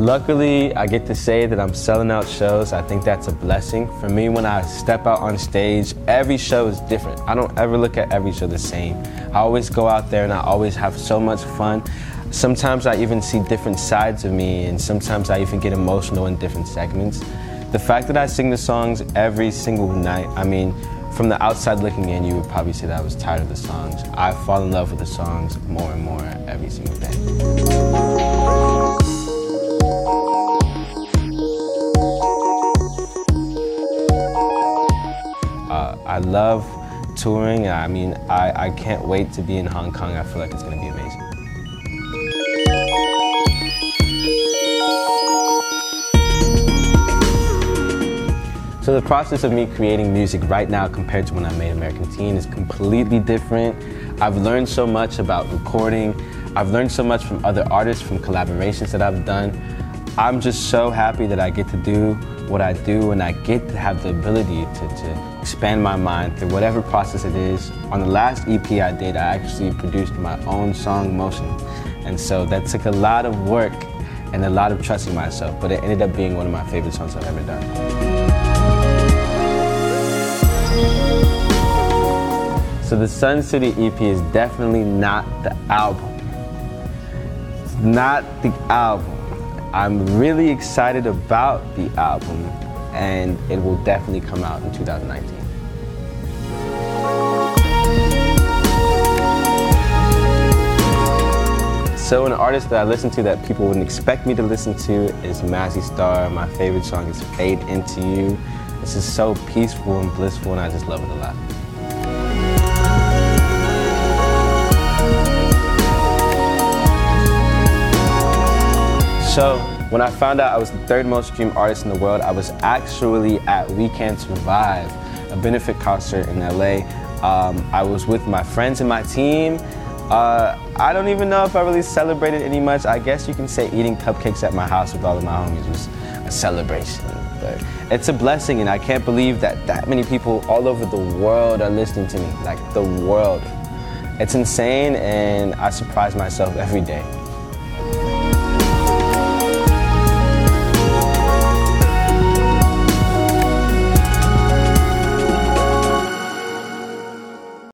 Luckily, I get to say that I'm selling out shows. I think that's a blessing. For me, when I step out on stage, every show is different. I don't ever look at every show the same. I always go out there and I always have so much fun. Sometimes I even see different sides of me, and sometimes I even get emotional in different segments. The fact that I sing the songs every single night, I mean, from the outside looking in, you would probably say that I was tired of the songs. I fall in love with the songs more and more every single day. Uh, I love touring. I mean, I, I can't wait to be in Hong Kong. I feel like it's going to be amazing. So the process of me creating music right now compared to when I made American Teen is completely different. I've learned so much about recording. I've learned so much from other artists, from collaborations that I've done. I'm just so happy that I get to do what I do and I get to have the ability to, to expand my mind through whatever process it is. On the last EP I did, I actually produced my own song, Motion. And so that took a lot of work and a lot of trusting myself, but it ended up being one of my favorite songs I've ever done. So the Suncity EP is definitely not the album. It's not the album. I'm really excited about the album and it will definitely come out in 2019. So an artist that I listen to that people wouldn't expect me to listen to is Mazzy Star. My favorite song is Fade Into You. This is so peaceful and blissful and I just love it a lot. So when I found out I was the third most streamed artist in the world, I was actually at We Can Survive, a benefit concert in LA. Um, I was with my friends and my team. Uh, I don't even know if I really celebrated any much. I guess you can say eating cupcakes at my house with all of my homies was a celebration. But it's a blessing, and I can't believe that that many people all over the world are listening to me. Like the world. It's insane, and I surprise myself every day.